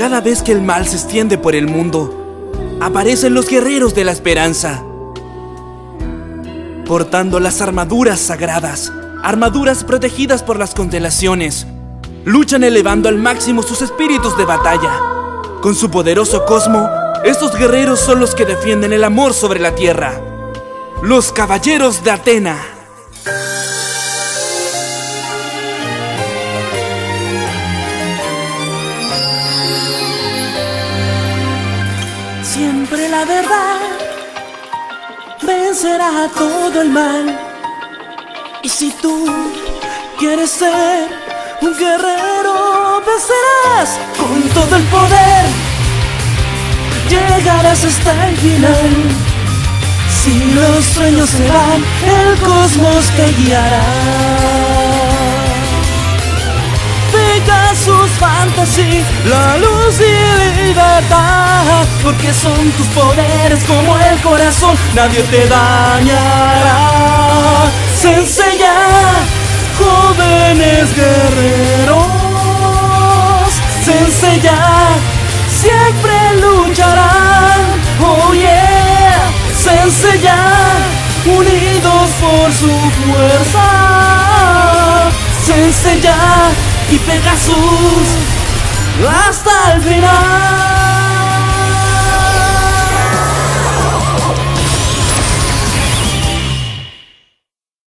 Cada vez que el mal se extiende por el mundo, aparecen los guerreros de la esperanza, portando las armaduras sagradas, armaduras protegidas por las constelaciones. Luchan elevando al máximo sus espíritus de batalla. Con su poderoso cosmo, estos guerreros son los que defienden el amor sobre la tierra. Los Caballeros de Atena. Siempre la verdad vencerá todo el mal. Y si tú quieres ser un guerrero, vencerás con todo el poder. Llegarás hasta el final. Si los sueños se van, el cosmos te guiará. Pegasus Fantasy, la luz y libertad, porque son tus poderes como el corazón, nadie te dañará. Se enseña, jóvenes guerreros, se enseña, siempre lucharán, oh yeah, se enseña, unidos por su fuerza, se enseña y Pegasus hasta el final.